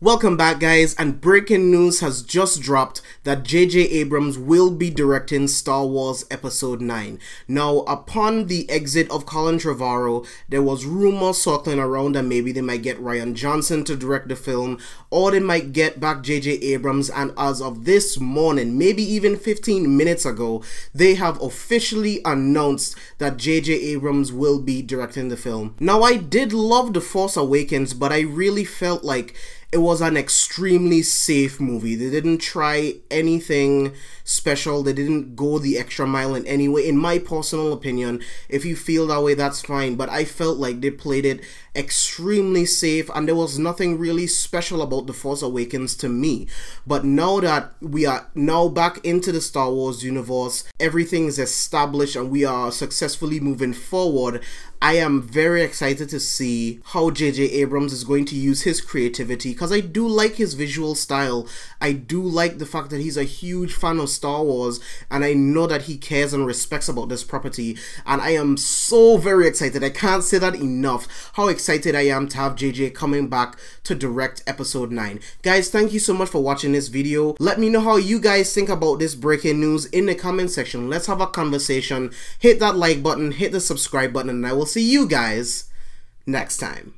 Welcome back guys and breaking news has just dropped that JJ Abrams will be directing Star Wars Episode 9. Now upon the exit of Colin Trevorrow there was rumors circling around that maybe they might get Rian Johnson to direct the film or they might get back JJ Abrams and as of this morning maybe even 15 minutes ago they have officially announced that JJ Abrams will be directing the film. Now I did love The Force Awakens but I really felt like it was an extremely safe movie. They didn't try anything special. They didn't go the extra mile in any way. In my personal opinion, if you feel that way, that's fine. But I felt like they played it extremely safe and there was nothing really special about The Force Awakens to me. But now that we are now back into the Star Wars universe, everything is established and we are successfully moving forward, I am very excited to see how J.J. Abrams is going to use his creativity because I do like his visual style. I do like the fact that he's a huge fan of Star Wars and I know that he cares and respects about this property and I am so very excited. I can't say that enough how excited I am to have JJ coming back to direct episode 9. Guys, thank you so much for watching this video. Let me know how you guys think about this breaking news in the comment section. Let's have a conversation. Hit that like button, hit the subscribe button and I will see you guys next time.